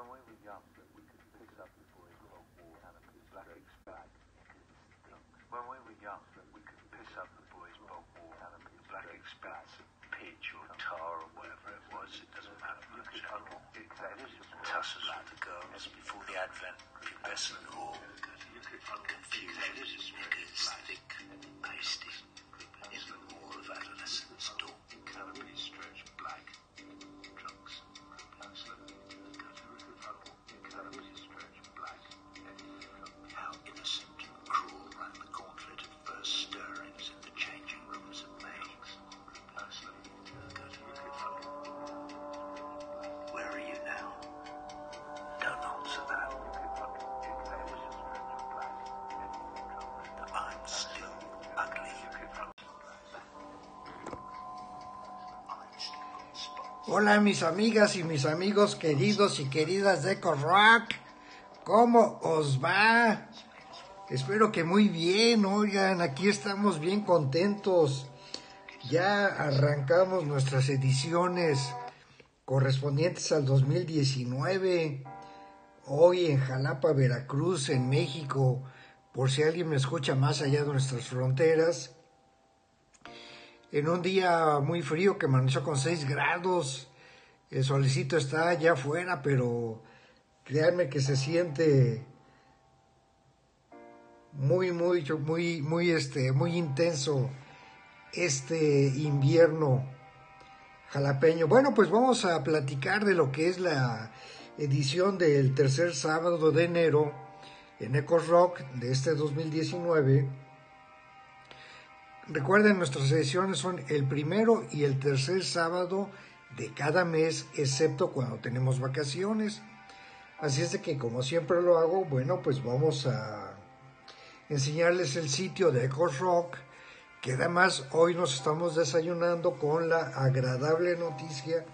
When we were young, we could pick up the boys World War cannabis, black extract. When we were young, we could pick up the boys World War cannabis, black extracts of pitch or tar or whatever it was. It doesn't matter much. Tussles with the girls before the advent of pubescent or confused knickers, thick and pasty. In the wall of adolescence, dawn. Cannabis stretch Hola mis amigas y mis amigos queridos y queridas de Eco Rock, ¿cómo os va? Espero que muy bien, oigan, aquí estamos bien contentos. Ya arrancamos nuestras ediciones correspondientes al 2019, hoy en Jalapa, Veracruz, en México, por si alguien me escucha más allá de nuestras fronteras en un día muy frío que amaneció con 6 grados. El solecito está ya afuera, pero créanme que se siente muy, muy, muy, muy, este, muy intenso este invierno jalapeño. Bueno, pues vamos a platicar de lo que es la edición del tercer sábado de enero en Eco Rock de este 2019 Recuerden, nuestras ediciones son el primero y el tercer sábado de cada mes, excepto cuando tenemos vacaciones. Así es de que, como siempre lo hago, bueno, pues vamos a enseñarles el sitio de Echo Rock, que además hoy nos estamos desayunando con la agradable noticia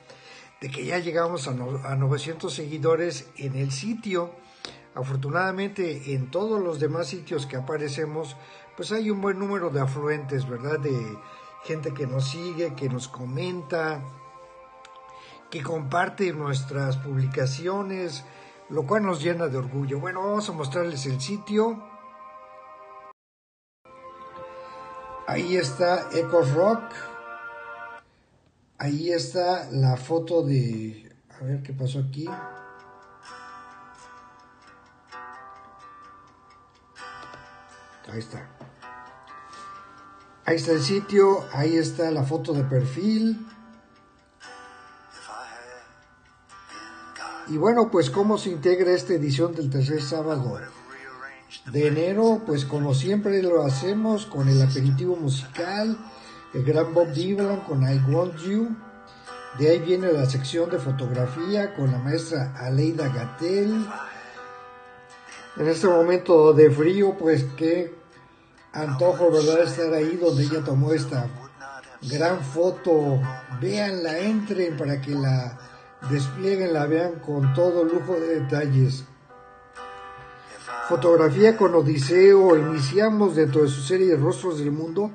de que ya llegamos a, no, a 900 seguidores en el sitio. Afortunadamente, en todos los demás sitios que aparecemos, pues hay un buen número de afluentes, ¿verdad? De gente que nos sigue, que nos comenta, que comparte nuestras publicaciones, lo cual nos llena de orgullo. Bueno, vamos a mostrarles el sitio. Ahí está Ecos Rock. Ahí está la foto de... A ver qué pasó aquí. Ahí está. Ahí está el sitio, ahí está la foto de perfil. Y bueno, pues cómo se integra esta edición del tercer sábado de enero, pues como siempre lo hacemos con el aperitivo musical, el gran Bob Dylan con I Want You. De ahí viene la sección de fotografía con la maestra Aleida Gatel. En este momento de frío, pues qué antojo, ¿verdad? Estar ahí donde ella tomó esta gran foto. Véanla, entren para que la desplieguen, la vean con todo lujo de detalles. Fotografía con Odiseo, iniciamos dentro de su serie de Rostros del Mundo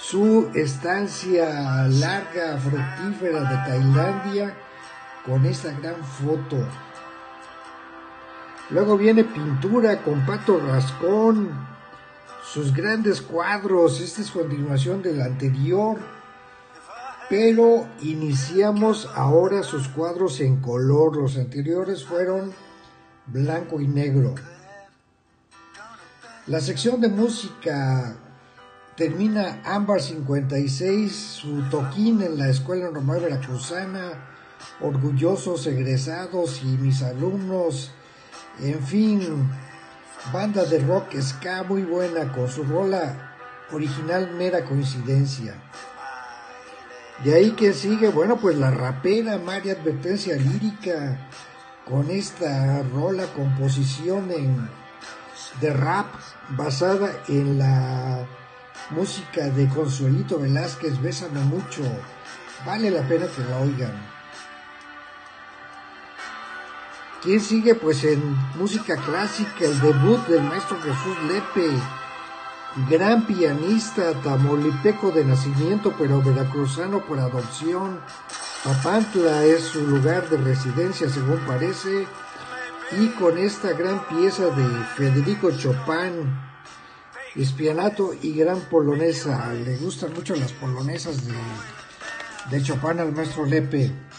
su estancia larga, fructífera de Tailandia con esta gran foto. Luego viene pintura con Pato Rascón, sus grandes cuadros, esta es continuación del anterior, pero iniciamos ahora sus cuadros en color, los anteriores fueron blanco y negro. La sección de música termina Ámbar 56, su toquín en la Escuela Normal Veracruzana, orgullosos egresados y mis alumnos, en fin, banda de rock ska muy buena con su rola original mera coincidencia. De ahí que sigue, bueno, pues la rapera María Advertencia Lírica con esta rola composición en, de rap basada en la música de Consuelito Velázquez, Bésame mucho, vale la pena que la oigan. ¿Quién sigue? Pues en música clásica, el debut del maestro Jesús Lepe, gran pianista tamolipeco de nacimiento, pero veracruzano por adopción, Papantla es su lugar de residencia, según parece, y con esta gran pieza de Federico Chopin, espianato y gran polonesa. Le gustan mucho las polonesas de, de Chopin al maestro Lepe.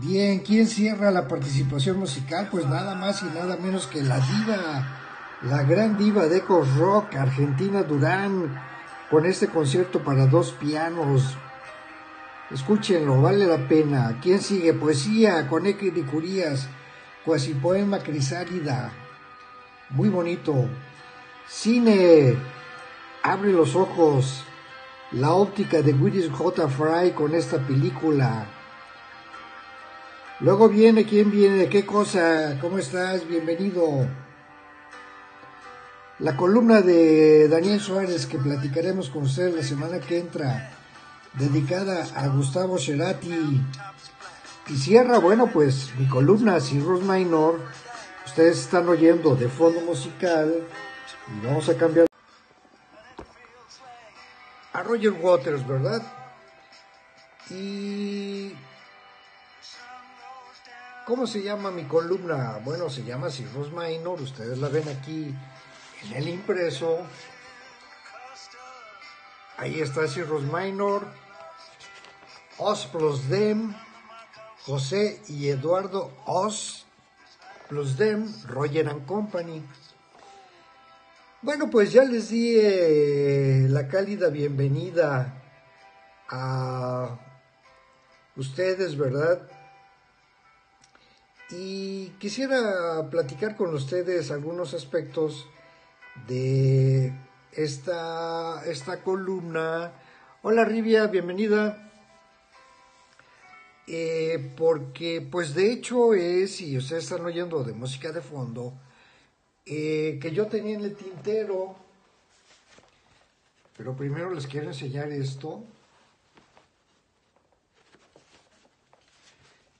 Bien, ¿quién cierra la participación musical? Pues nada más y nada menos que la diva, la gran diva de Eco Rock, Argentina Durán, con este concierto para dos pianos Escúchenlo, vale la pena. ¿Quién sigue? Poesía con y Curías, cuasi poema crisálida. Muy bonito. Cine, abre los ojos. La óptica de Willis J. Fry con esta película. Luego viene, ¿quién viene? ¿Qué cosa? ¿Cómo estás? Bienvenido. La columna de Daniel Suárez que platicaremos con usted la semana que entra dedicada a Gustavo Cerati. Y cierra, bueno, pues mi columna Cirrus Minor. Ustedes están oyendo de fondo musical. Y vamos a cambiar a Roger Waters, ¿verdad? Y. ¿Cómo se llama mi columna? Bueno, se llama Cirrus Minor. Ustedes la ven aquí en el impreso. Ahí está Cirrus Minor. Os plus Dem, José y Eduardo Os plus Dem, Roger and Company. Bueno, pues ya les di eh, la cálida bienvenida a ustedes, ¿verdad? Y quisiera platicar con ustedes algunos aspectos de esta, esta columna. Hola Rivia, bienvenida. Eh, porque pues de hecho es, y ustedes están oyendo de música de fondo, eh, que yo tenía en el tintero, pero primero les quiero enseñar esto.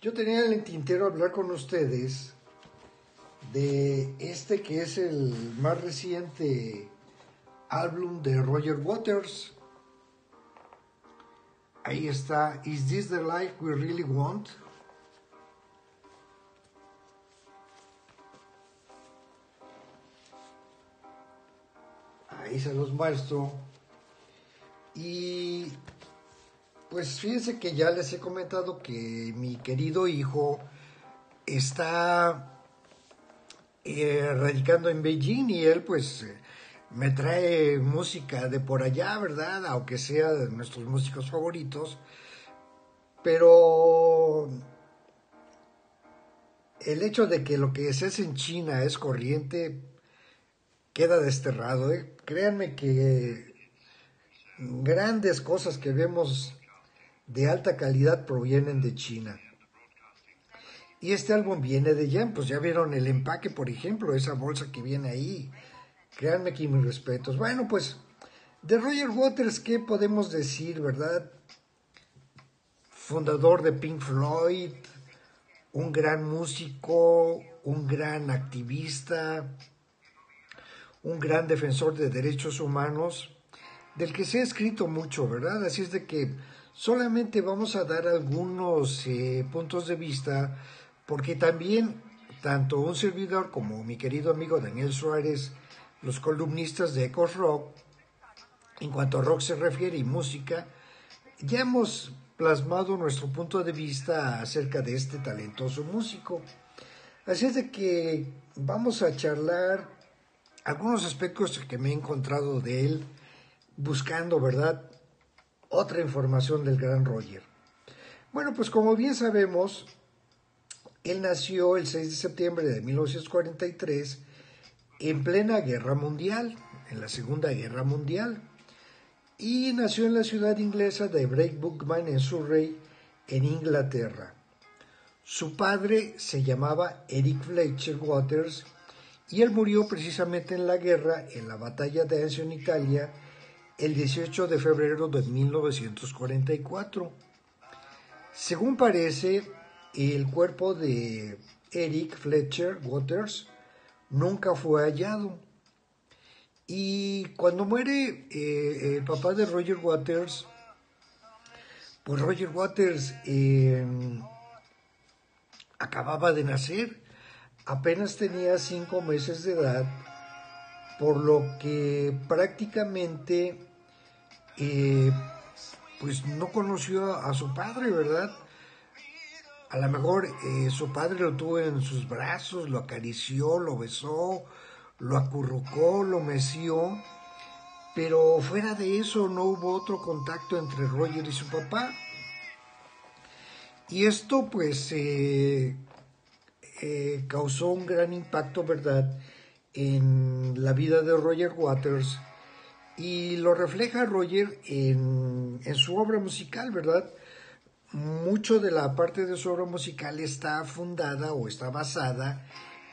Yo tenía en el tintero hablar con ustedes de este que es el más reciente álbum de Roger Waters, Ahí está. Is this the life we really want? Ahí se los muestro. Y pues fíjense que ya les he comentado que mi querido hijo está eh, radicando en Beijing y él pues me trae música de por allá, ¿verdad? Aunque sea de nuestros músicos favoritos. Pero el hecho de que lo que se hace en China es corriente queda desterrado. ¿eh? Créanme que grandes cosas que vemos de alta calidad provienen de China. Y este álbum viene de allá, pues ya vieron el empaque, por ejemplo, esa bolsa que viene ahí Créanme aquí mis respetos. Bueno, pues de Roger Waters, ¿qué podemos decir, verdad? Fundador de Pink Floyd, un gran músico, un gran activista, un gran defensor de derechos humanos, del que se ha escrito mucho, ¿verdad? Así es de que solamente vamos a dar algunos eh, puntos de vista, porque también tanto un servidor como mi querido amigo Daniel Suárez, los columnistas de Ecos Rock, en cuanto a rock se refiere y música, ya hemos plasmado nuestro punto de vista acerca de este talentoso músico. Así es de que vamos a charlar algunos aspectos que me he encontrado de él, buscando, ¿verdad?, otra información del gran Roger. Bueno, pues como bien sabemos, él nació el 6 de septiembre de 1943 en plena guerra mundial, en la Segunda Guerra Mundial, y nació en la ciudad inglesa de Bookman en Surrey, en Inglaterra. Su padre se llamaba Eric Fletcher Waters y él murió precisamente en la guerra, en la batalla de Anzio en Italia, el 18 de febrero de 1944. Según parece, el cuerpo de Eric Fletcher Waters nunca fue hallado. Y cuando muere eh, el papá de Roger Waters, pues Roger Waters eh, acababa de nacer, apenas tenía cinco meses de edad, por lo que prácticamente eh, pues no conoció a, su padre, ¿verdad? A lo mejor eh, su padre lo tuvo en sus brazos, lo acarició, lo besó, lo acurrucó, lo meció, pero fuera de eso no hubo otro contacto entre Roger y su papá. Y esto pues eh, eh, causó un gran impacto, ¿verdad?, en la vida de Roger Waters y lo refleja Roger en, su obra musical, ¿verdad? Mucho de la parte de su obra musical está fundada o está basada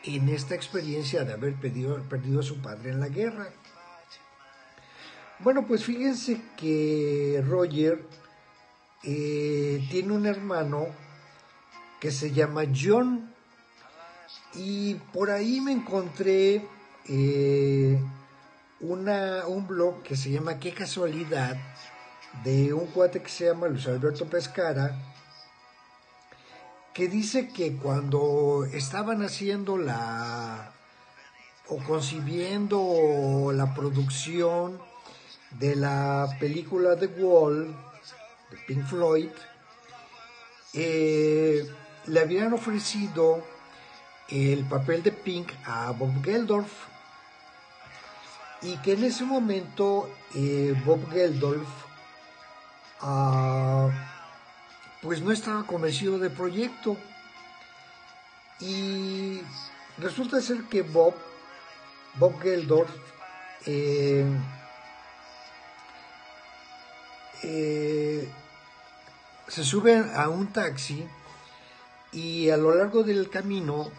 en esta experiencia de haber perdido, perdido a su padre en la guerra. Bueno, pues fíjense que Roger eh, tiene un hermano que se llama John y por ahí me encontré eh, una, un blog que se llama Qué casualidad de un cuate que se llama Luis Alberto Pescara que dice que cuando estaban haciendo la o concibiendo la producción de la película The Wall de Pink Floyd, eh, le habían ofrecido el papel de Pink a Bob Geldorf y que en ese momento eh, Bob Geldorf ah, pues no estaba convencido del proyecto. Y resulta ser que Bob Bob Geldorf eh, eh, se sube a un taxi y a lo largo del camino,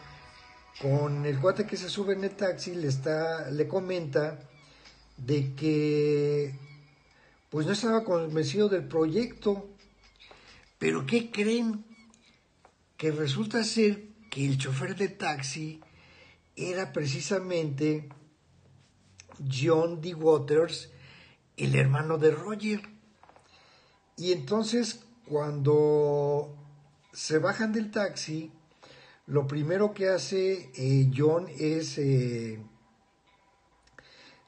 con el cuate que se sube en el taxi, le, está, le comenta de que pues no estaba convencido del proyecto. Pero ¿qué creen? Que resulta ser que el chofer de taxi era precisamente John D. Waters, el hermano de Roger. Y entonces cuando se bajan del taxi, lo primero que hace eh, John es eh,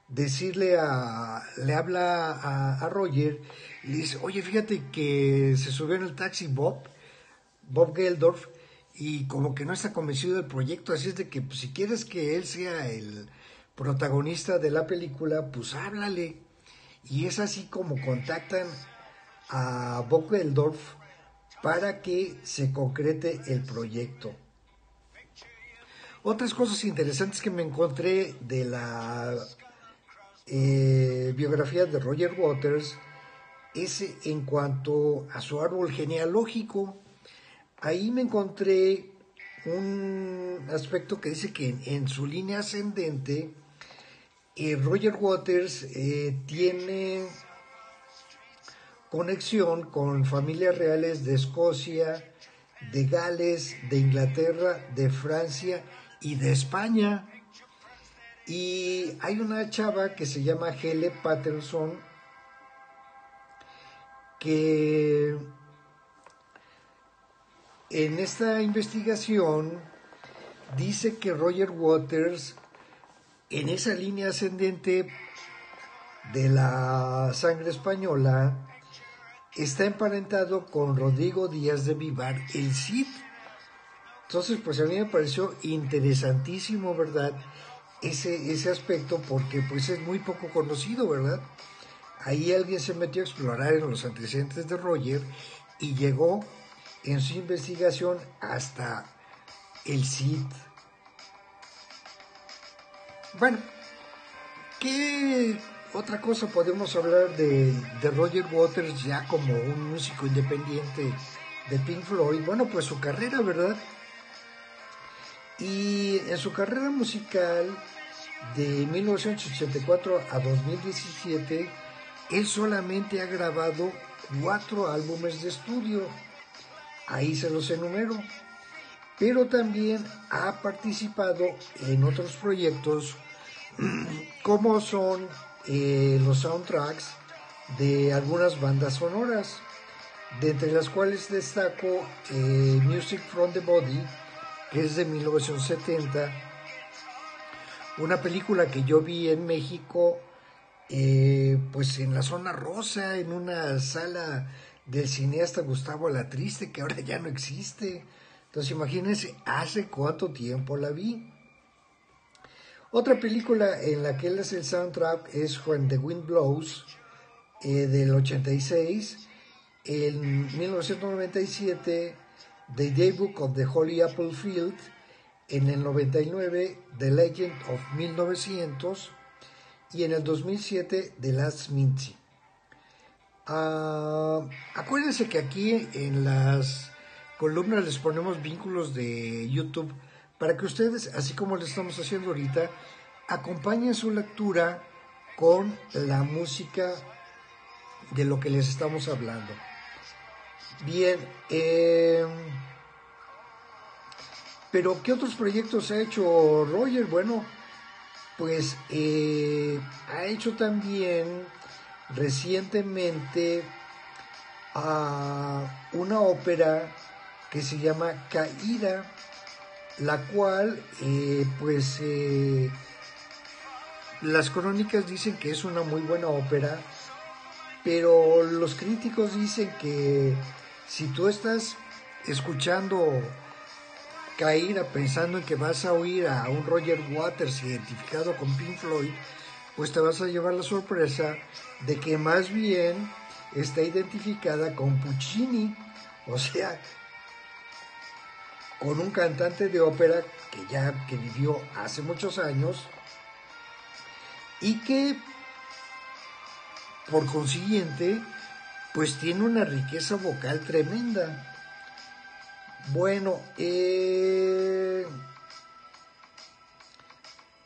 decirle a, le habla a, Roger, le dice, oye, fíjate que se subió en el taxi Bob, Bob Geldorf, y como que no está convencido del proyecto, así es de que pues, si quieres que él sea el protagonista de la película, pues háblale. Y es así como contactan a Bokeldorf para que se concrete el proyecto. Otras cosas interesantes que me encontré de la eh, biografía de Roger Waters es en cuanto a su árbol genealógico. Ahí me encontré un aspecto que dice que en, su línea ascendente eh, Roger Waters eh, tiene conexión con familias reales de Escocia, de Gales, de Inglaterra, de Francia y de España. Y hay una chava que se llama Hele Patterson que en esta investigación dice que Roger Waters en esa línea ascendente de la sangre española está emparentado con Rodrigo Díaz de Vivar, el Cid. Entonces, pues a mí me pareció interesantísimo, ¿verdad? Ese, ese aspecto porque pues es muy poco conocido, ¿verdad? Ahí alguien se metió a explorar en los antecedentes de Roger y llegó en su investigación hasta el Cid. Bueno, ¿qué otra cosa podemos hablar de, Roger Waters ya como un músico independiente de Pink Floyd. Bueno, pues su carrera, ¿verdad? Y en su carrera musical de 1984 a 2017, él solamente ha grabado cuatro álbumes de estudio. Ahí se los enumero. Pero también ha participado en otros proyectos como son eh, los soundtracks de algunas bandas sonoras. de entre las cuales destaco eh, Music from the Body, que es de 1970, una película que yo vi en México, eh, pues en la zona rosa, en una sala del cineasta Gustavo La Triste, que ahora ya no existe. Entonces imagínense, hace cuánto tiempo la vi. Otra película en la que él es el soundtrack es When the Wind Blows, eh, del 86. En 1997, The Daybook of the Holy Apple Field. En el 99, The Legend of 1900. Y en el 2007, The Last Minty. Ah, acuérdense que aquí en las columnas les ponemos vínculos de YouTube para que ustedes, así como lo estamos haciendo ahorita, acompañen su lectura con la música de lo que les estamos hablando. Bien, em, pero ¿qué otros proyectos ha hecho Roger? Bueno, pues eh, ha hecho también recientemente una ópera que se llama Caída, la cual eh, pues eh, las crónicas dicen que es una muy buena ópera, pero los críticos dicen que si tú estás escuchando Caída pensando en que vas a oír a un Roger Waters identificado con Pink Floyd, pues te vas a llevar la sorpresa de que más bien está identificada con Puccini, o sea, con un cantante de ópera que ya que vivió hace muchos años y que por consiguiente pues tiene una riqueza vocal tremenda. Bueno, eh,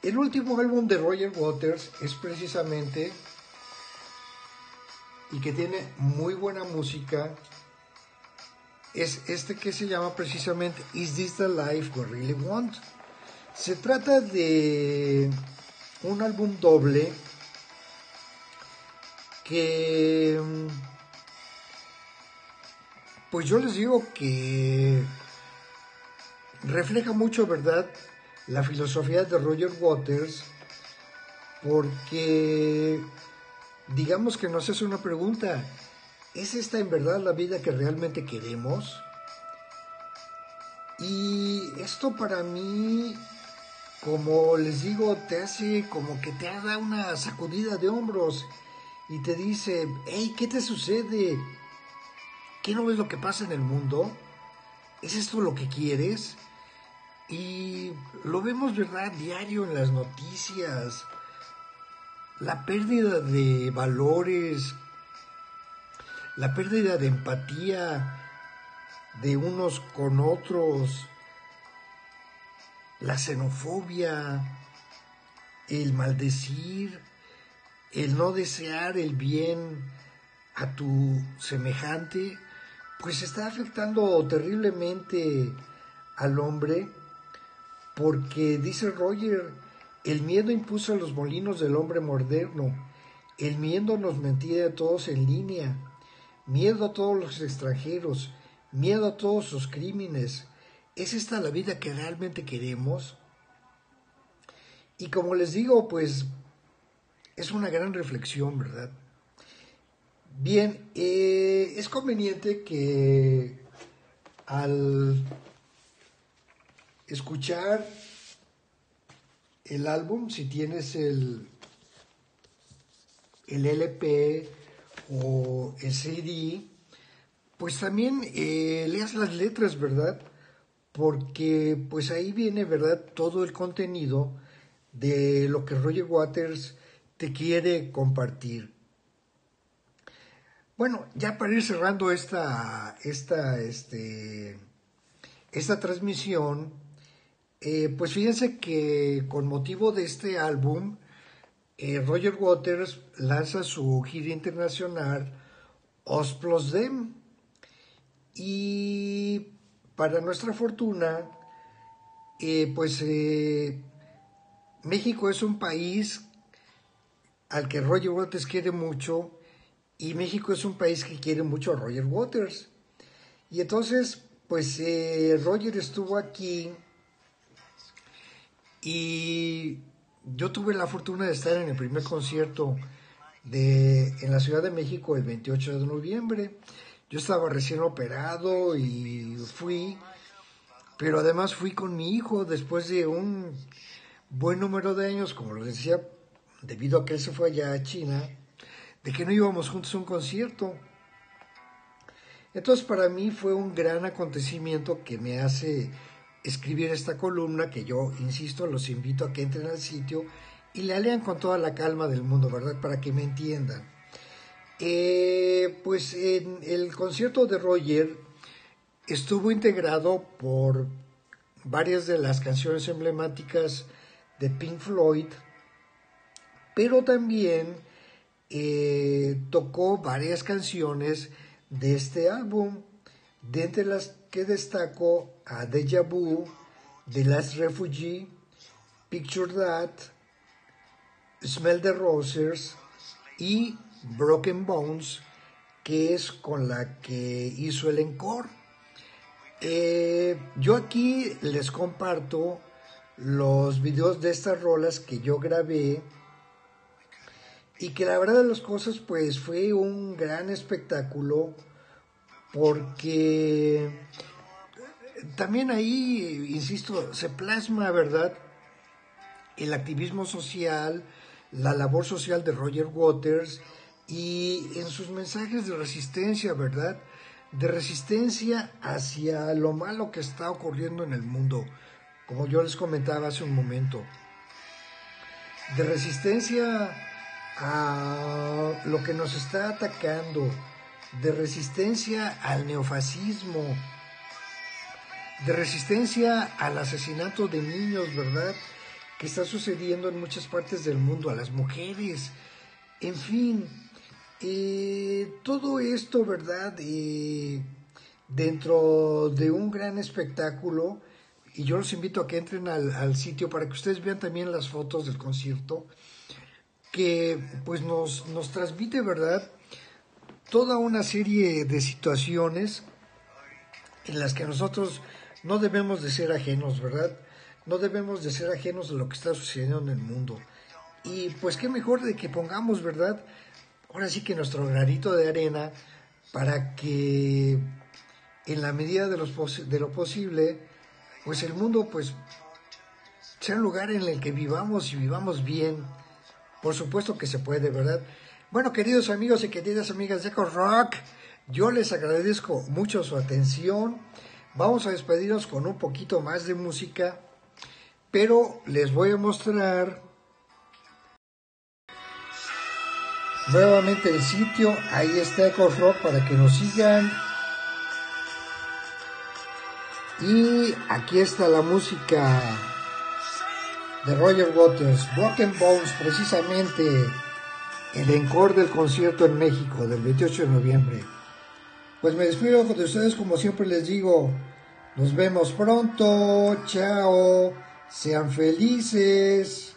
el último álbum de Roger Waters es precisamente y que tiene muy buena música es este que se llama precisamente Is This the Life We Really Want? Se trata de un álbum doble que pues yo les digo que refleja mucho, ¿verdad? La filosofía de Roger Waters porque digamos que nos hace una pregunta, ¿Es esta en verdad la vida que realmente queremos? Y esto para mí, como les digo, te hace como que te da una sacudida de hombros y te dice, hey, ¿qué te sucede? ¿Qué no ves lo que pasa en el mundo? ¿Es esto lo que quieres? Y lo vemos, ¿verdad? Diario en las noticias. La pérdida de valores la pérdida de empatía de unos con otros, la xenofobia, el maldecir, el no desear el bien a tu semejante, pues está afectando terriblemente al hombre, porque dice Roger, el miedo impuso a los molinos del hombre moderno, el miedo nos mentía a todos en línea, miedo a todos los extranjeros, miedo a todos sus crímenes. ¿Es esta la vida que realmente queremos? Y como les digo, pues es una gran reflexión, ¿verdad? Bien, eh, es conveniente que al escuchar el álbum, si tienes el, el LP o el CD, pues también eh, leas las letras, ¿verdad? Porque pues ahí viene, ¿verdad? Todo el contenido de lo que Roger Waters te quiere compartir. Bueno, ya para ir cerrando esta, esta, este, esta transmisión, eh, pues fíjense que con motivo de este álbum, eh, Roger Waters lanza su gira internacional Os Dem. Y para nuestra fortuna eh, pues México es un país al que Roger Waters quiere mucho y México es un país que quiere mucho a Roger Waters. Y entonces, pues eh, Roger estuvo aquí y yo tuve la fortuna de estar en el primer concierto de, en la Ciudad de México el 28 de noviembre. Yo estaba recién operado y fui, pero además fui con mi hijo después de un buen número de años, como lo decía, debido a que él se fue allá a China, de que no íbamos juntos a un concierto. Entonces para mí fue un gran acontecimiento que me hace escribir esta columna que yo, insisto, los invito a que entren al sitio y la lean con toda la calma del mundo, ¿verdad? Para que me entiendan. Eh, pues en el concierto de Roger estuvo integrado por varias de las canciones emblemáticas de Pink Floyd, pero también eh, tocó varias canciones de este álbum, de entre las que destaco a Deja Vu, The Last Refugee, Picture That, Smell the Roses y Broken Bones, que es con la que hizo el encore. Eh, yo aquí les comparto los videos de estas rolas que yo grabé y que la verdad de las cosas pues fue un gran espectáculo porque también ahí, insisto, se plasma, ¿verdad? El activismo social, la labor social de Roger Waters y en sus mensajes de resistencia, ¿verdad? De resistencia hacia lo malo que está ocurriendo en el mundo, como yo les comentaba hace un momento. De resistencia a lo que nos está atacando, de resistencia al neofascismo, de resistencia al asesinato de niños, ¿verdad? Que está sucediendo en muchas partes del mundo, a las mujeres, en fin, eh, todo esto, ¿verdad? Eh, dentro de un gran espectáculo, y yo los invito a que entren al, al sitio para que ustedes vean también las fotos del concierto que pues nos, nos transmite, ¿verdad? Toda una serie de situaciones en las que nosotros no debemos de ser ajenos, ¿verdad? No debemos de ser ajenos a lo que está sucediendo en el mundo. Y pues qué mejor de que pongamos, ¿verdad? Ahora sí que nuestro granito de arena para que en la medida de, los de lo posible, pues el mundo pues sea un lugar en el que vivamos y vivamos bien, por supuesto que se puede, ¿verdad? Bueno, queridos amigos y queridas amigas de Eco Rock, yo les agradezco mucho su atención. Vamos a despedirnos con un poquito más de música, pero les voy a mostrar nuevamente el sitio. Ahí está Eco Rock para que nos sigan. Y aquí está la música de Roger Waters, Broken Bones, precisamente el encore del concierto en México del 28 de noviembre. Pues me despido de ustedes como siempre les digo, nos vemos pronto, chao, sean felices.